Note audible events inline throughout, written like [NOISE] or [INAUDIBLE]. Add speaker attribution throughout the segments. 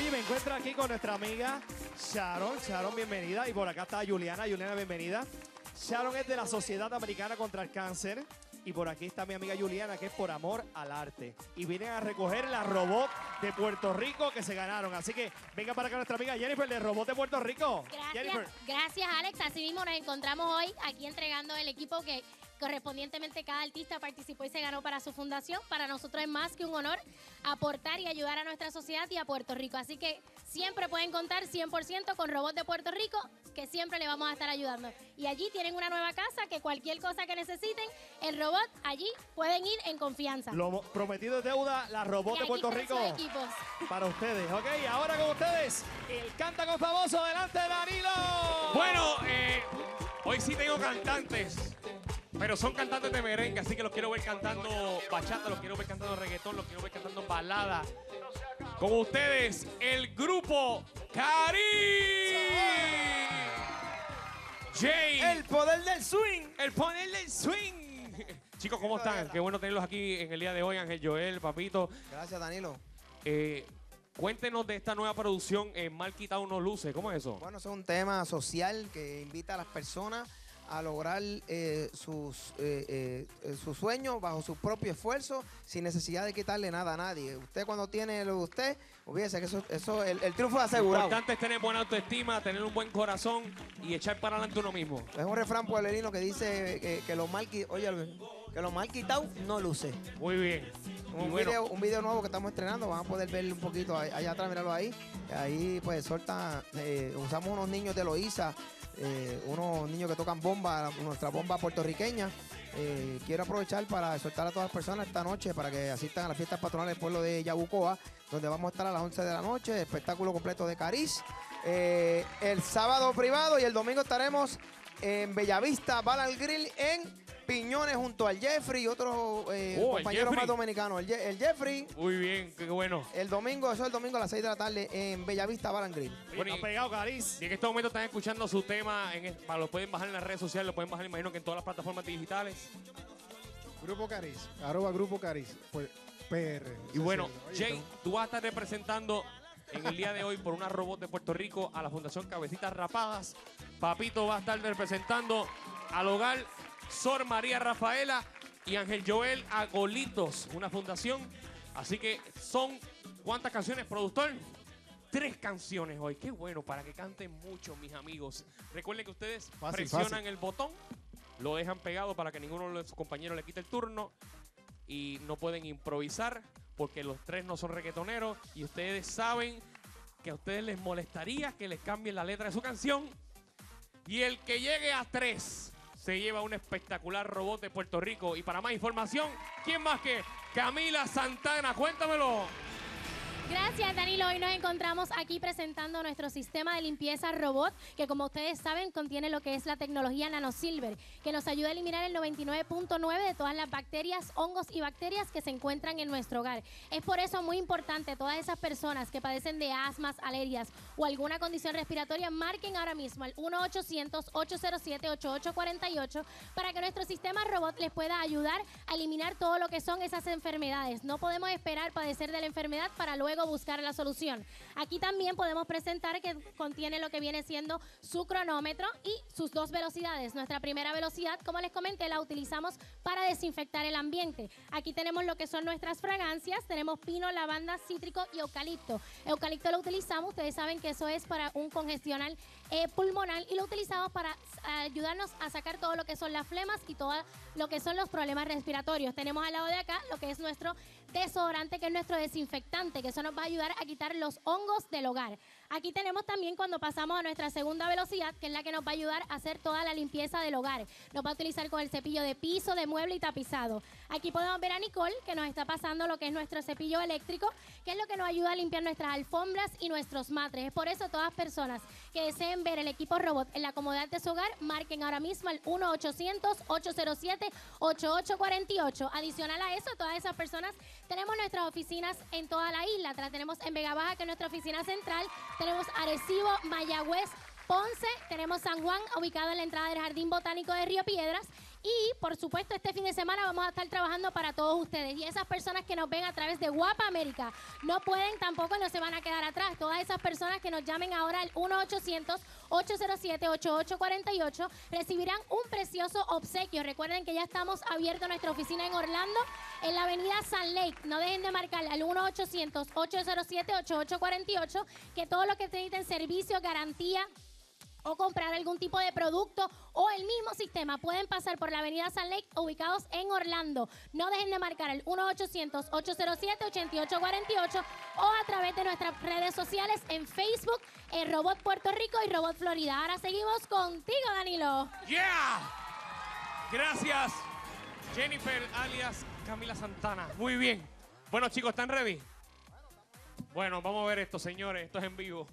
Speaker 1: Oye, me encuentro aquí con nuestra amiga Sharon. Sharon, bienvenida. Y por acá está Juliana. Juliana, bienvenida. Sharon es de la Sociedad Americana contra el Cáncer. Y por aquí está mi amiga Juliana, que es por amor al arte. Y vienen a recoger la robot de Puerto Rico que se ganaron. Así que venga para acá nuestra amiga Jennifer de Robot de Puerto Rico. Jennifer.
Speaker 2: Gracias, gracias Alex. Así mismo nos encontramos hoy aquí entregando el equipo que correspondientemente cada artista participó y se ganó para su fundación. Para nosotros es más que un honor aportar y ayudar a nuestra sociedad y a Puerto Rico. Así que siempre pueden contar 100% con Robot de Puerto Rico, que siempre le vamos a estar ayudando. Y allí tienen una nueva casa que cualquier cosa que necesiten, el robot allí pueden ir en confianza.
Speaker 1: Lo prometido es deuda, la robot
Speaker 2: Y
Speaker 1: de Puerto Rico. Para ustedes. Ok, ahora con ustedes, el canta con famoso delante de Danilo.
Speaker 3: Bueno, eh, hoy sí tengo cantantes, pero son cantantes de merengue, así que los quiero ver cantando bachata, los quiero ver cantando reggaetón, los quiero ver cantando balada. Con ustedes, el grupo Cari. Jay.
Speaker 4: El poder del swing.
Speaker 3: El poner del swing. Chicos, ¿cómo están? Qué bueno tenerlos aquí en el día de hoy, Ángel Joel, Papito.
Speaker 4: Gracias, Danilo.
Speaker 3: Eh, cuéntenos de esta nueva producción, eh, Mal Quitado No Luce. ¿Cómo es eso?
Speaker 4: Bueno, es un tema social que invita a las personas a lograr eh, sus, eh, eh, sus sueños bajo su propio esfuerzo sin necesidad de quitarle nada a nadie. Usted cuando tiene lo de usted, olvídese que eso, eso el, el triunfo es
Speaker 3: Lo
Speaker 4: asegurado.
Speaker 3: importante es tener buena autoestima, tener un buen corazón y echar para adelante uno mismo.
Speaker 4: Es un refrán pueblerino que dice que, que lo mal oye, que lo mal quitado no luce.
Speaker 3: Muy bien.
Speaker 4: Un,
Speaker 3: bueno,
Speaker 4: video, un video nuevo que estamos estrenando, van a poder ver un poquito allá atrás, míralo ahí. Ahí pues suelta, eh, usamos unos niños de Loíza, eh, unos niños que tocan bomba, nuestra bomba puertorriqueña. Eh, quiero aprovechar para soltar a todas las personas esta noche para que asistan a las fiestas patronales del pueblo de Yabucoa, donde vamos a estar a las 11 de la noche, espectáculo completo de Cariz. Eh, el sábado privado y el domingo estaremos en Bellavista, Balal Grill en Piñones junto al Jeffrey y otros eh,
Speaker 3: Oh, el Jeffrey.
Speaker 4: más dominicanos. El, Je- el Jeffrey,
Speaker 3: muy bien, qué bueno.
Speaker 4: el domingo, eso es el domingo a las 6 de la tarde en Bellavista, Grill.
Speaker 1: Oye,
Speaker 3: Bueno,
Speaker 1: está
Speaker 3: y-
Speaker 1: pegado, Cariz.
Speaker 3: Y en este momento están escuchando su tema, en, es- lo pueden bajar en las redes sociales, lo pueden bajar, imagino que en todas las plataformas digitales.
Speaker 5: Grupo Caris, arroba Grupo pues, PR.
Speaker 3: Y bueno,
Speaker 5: Oye,
Speaker 3: Jay, tú vas a estar representando en el día de hoy por una robot de Puerto Rico a la Fundación Cabecitas Rapadas. Papito va a estar representando al hogar Sor María Rafaela y Ángel Joel a Golitos, una fundación. Así que son, ¿cuántas canciones, productor? Tres canciones hoy. Qué bueno, para que canten mucho, mis amigos. Recuerden que ustedes
Speaker 5: Fácil,
Speaker 3: presionan
Speaker 5: fácil.
Speaker 3: el botón, lo dejan pegado para que ninguno de sus compañeros le quite el turno y no pueden improvisar porque los tres no son reggaetoneros y ustedes saben que a ustedes les molestaría que les cambien la letra de su canción. Y el que llegue a tres se lleva un espectacular robot de Puerto Rico. Y para más información, ¿quién más que Camila Santana? Cuéntamelo.
Speaker 2: Gracias, Danilo. Hoy nos encontramos aquí presentando nuestro sistema de limpieza robot, que como ustedes saben contiene lo que es la tecnología NanoSilver, que nos ayuda a eliminar el 99.9 de todas las bacterias, hongos y bacterias que se encuentran en nuestro hogar. Es por eso muy importante todas esas personas que padecen de asmas, alergias o alguna condición respiratoria, marquen ahora mismo al 1-800-807-8848 para que nuestro sistema robot les pueda ayudar a eliminar todo lo que son esas enfermedades. No podemos esperar padecer de la enfermedad para luego buscar la solución. Aquí también podemos presentar que contiene lo que viene siendo su cronómetro y sus dos velocidades. Nuestra primera velocidad, como les comenté, la utilizamos para desinfectar el ambiente. Aquí tenemos lo que son nuestras fragancias. Tenemos pino, lavanda, cítrico y eucalipto. Eucalipto lo utilizamos, ustedes saben que eso es para un congestional eh, pulmonar y lo utilizamos para ayudarnos a sacar todo lo que son las flemas y todo lo que son los problemas respiratorios. Tenemos al lado de acá lo que es nuestro desodorante, que es nuestro desinfectante, que eso nos va a ayudar a quitar los hongos del hogar. Aquí tenemos también cuando pasamos a nuestra segunda velocidad, que es la que nos va a ayudar a hacer toda la limpieza del hogar. Nos va a utilizar con el cepillo de piso, de mueble y tapizado. Aquí podemos ver a Nicole, que nos está pasando lo que es nuestro cepillo eléctrico, que es lo que nos ayuda a limpiar nuestras alfombras y nuestros matres. Es por eso todas personas que deseen ver el equipo robot en la comodidad de su hogar, marquen ahora mismo al 1-800-807-8848. Adicional a eso, todas esas personas tenemos nuestras oficinas en toda la isla. Tenemos en Vega Baja, que es nuestra oficina central. Tenemos Arecibo, Mayagüez, Ponce, tenemos San Juan, ubicado en la entrada del Jardín Botánico de Río Piedras. Y por supuesto, este fin de semana vamos a estar trabajando para todos ustedes. Y esas personas que nos ven a través de Guapa América no pueden tampoco, no se van a quedar atrás. Todas esas personas que nos llamen ahora al 1-800-807-8848 recibirán un precioso obsequio. Recuerden que ya estamos abiertos nuestra oficina en Orlando, en la avenida San Lake. No dejen de marcar al 1-800-807-8848 que todo lo que necesiten, servicio, garantía, o comprar algún tipo de producto o el mismo sistema, pueden pasar por la avenida San Lake ubicados en Orlando. No dejen de marcar el 1-800-807-8848 o a través de nuestras redes sociales en Facebook, en Robot Puerto Rico y Robot Florida. Ahora seguimos contigo, Danilo.
Speaker 3: ¡Yeah! Gracias, Jennifer alias Camila Santana. Muy bien. Bueno, chicos, ¿están ready? Bueno, vamos a ver esto, señores. Esto es en vivo.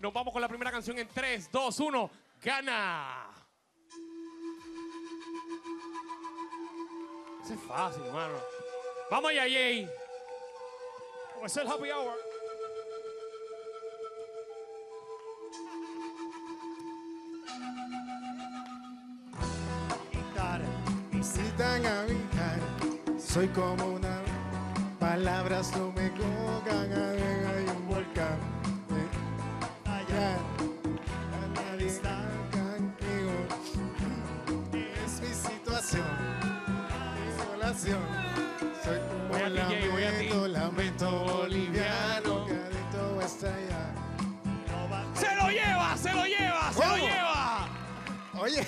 Speaker 3: Nos vamos con la primera canción en 3, 2, 1. ¡Gana! Eso es fácil, hermano. Vamos allá, Jay.
Speaker 1: Es el happy hour.
Speaker 5: Visitan a mi cara, soy como una palabras no me cocan, adentro Soy como
Speaker 3: Voy a ti, Jay, voy a ti.
Speaker 5: lamento, lamento boliviano, allá.
Speaker 3: ¡Se lo lleva! ¡Se lo lleva! ¡Se lo lleva!
Speaker 5: Oye,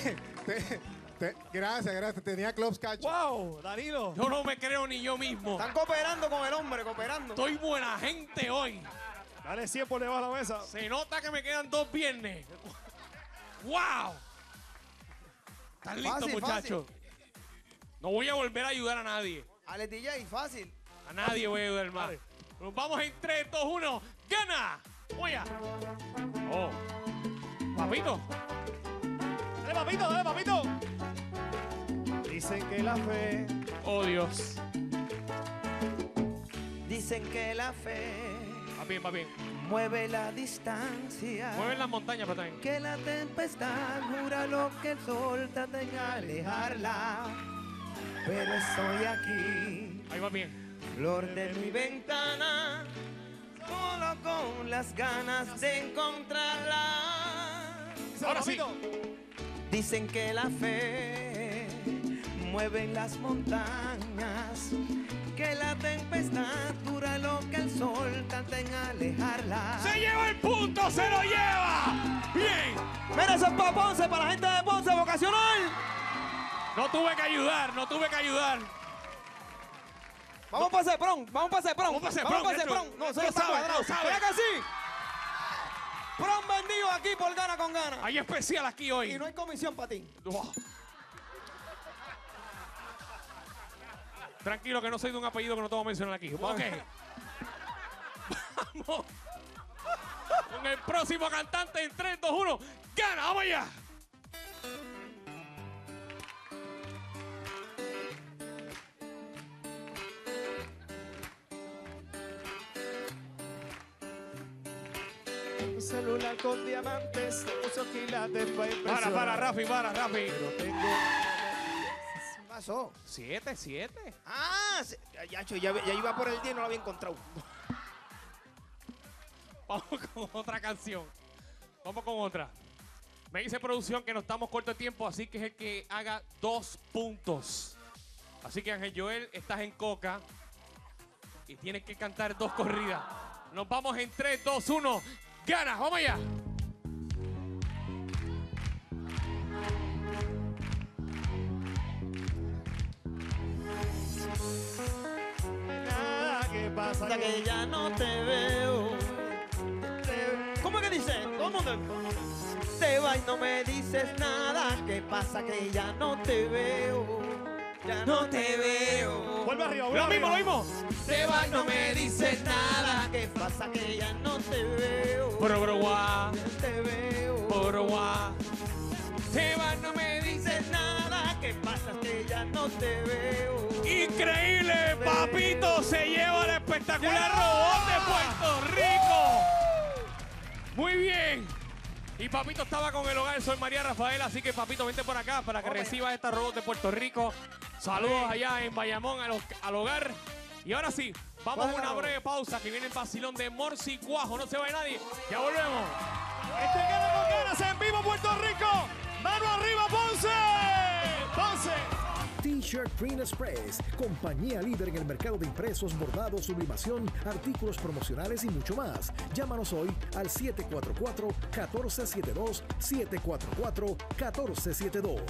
Speaker 5: te- te- gracias, gracias. Tenía clubs catch.
Speaker 1: ¡Wow! Danilo.
Speaker 3: Yo no me creo ni yo mismo.
Speaker 4: Están cooperando con el hombre, cooperando.
Speaker 3: Estoy buena gente hoy.
Speaker 1: Dale 100 por debajo de la mesa.
Speaker 3: Se nota que me quedan dos viernes. ¡Wow! ¿Están listos, muchachos? No voy a volver a ayudar a nadie.
Speaker 4: Ale DJ, fácil.
Speaker 3: A nadie voy a ayudar más. Nos vamos en 3, 2, 1. ¡Gana! ¡Oya! ¡Oh! ¡Papito!
Speaker 1: Dale, papito, dale, papito. Dicen que la fe
Speaker 3: ¡Oh, Dios!
Speaker 4: Dicen que la fe
Speaker 3: va bien.
Speaker 4: mueve la distancia.
Speaker 3: Mueven las montañas, también.
Speaker 4: Que la tempestad jura lo que el sol trata de alejarla. Pero estoy aquí,
Speaker 3: Ahí va bien.
Speaker 4: flor de mi ventana, solo con las ganas de encontrarla.
Speaker 3: Ahora sí.
Speaker 4: Dicen que la fe mueve las montañas, que la tempestad dura lo que el sol trata en alejarla.
Speaker 3: ¡Se lleva el punto! ¡Se lo lleva! ¡Bien!
Speaker 4: Mira, eso es para Ponce, para la gente de Ponce, vocacional.
Speaker 3: No tuve que ayudar, no tuve que ayudar.
Speaker 4: Vamos para Cepron, vamos para Cepron.
Speaker 3: Vamos pa' Cepron,
Speaker 4: Vamos para Cepron. No, eso está
Speaker 3: sabe, esto sabe.
Speaker 4: ¿Verdad que sí? Pron vendido aquí por gana con gana.
Speaker 3: Hay especial aquí hoy.
Speaker 4: Y no hay comisión para ti.
Speaker 3: Tranquilo que no soy de un apellido que no te voy a mencionar aquí. Ok. Vamos. Con el próximo cantante en 3, 2, 1. ¡Gana! ¡Vamos allá!
Speaker 1: Un celular con diamantes, muchos quilates para
Speaker 3: Para,
Speaker 1: impresionar.
Speaker 3: para, Rafi, para, Rafi.
Speaker 1: Pero tengo...
Speaker 4: ¿Qué pasó?
Speaker 3: Siete, siete.
Speaker 4: Ah, ya, ya, ya, iba por el día y no lo había encontrado. [LAUGHS]
Speaker 3: Vamos con otra canción. Vamos con otra. Me dice producción que no estamos corto de tiempo, así que es el que haga dos puntos. Así que Ángel Joel, estás en coca y tienes que cantar dos corridas. Nos vamos en 3, 2, 1. ¡Gana! ¡Vamos allá!
Speaker 1: Nada que pasa
Speaker 4: Hasta que ya no te veo. Te- ¿Cómo que dice? El mundo. Te vas y no me dices nada. ¿Qué pasa que ya no te veo? Ya no te veo.
Speaker 1: Vuelve arriba, vuelve
Speaker 3: Lo mismo, lo
Speaker 1: arriba.
Speaker 3: mismo.
Speaker 4: Te vas no me dices nada. ¿Qué pasa que ya no te veo?
Speaker 3: Bro, guá.
Speaker 4: Ya te veo.
Speaker 3: Bro, guá. Te vas, no me
Speaker 4: dices. nada. ¿Qué pasa que ya no te veo?
Speaker 3: Increíble, papito se lleva el espectacular robot de Puerto Rico. Muy bien. Y Papito estaba con el hogar, soy María Rafael, así que Papito, vente por acá para que recibas esta robot de Puerto Rico. Saludos allá en Bayamón al, al hogar. Y ahora sí, vamos a una breve pausa que viene el vacilón de Morsi Guajo. No se vaya nadie. Ya volvemos.
Speaker 1: Este queda con ganas en vivo Puerto Rico. Mano arriba, Ponce. Ponce.
Speaker 6: T-Shirt Print Express, compañía líder en el mercado de impresos, bordados, sublimación, artículos promocionales y mucho más. Llámanos hoy al 744-1472, 744-1472.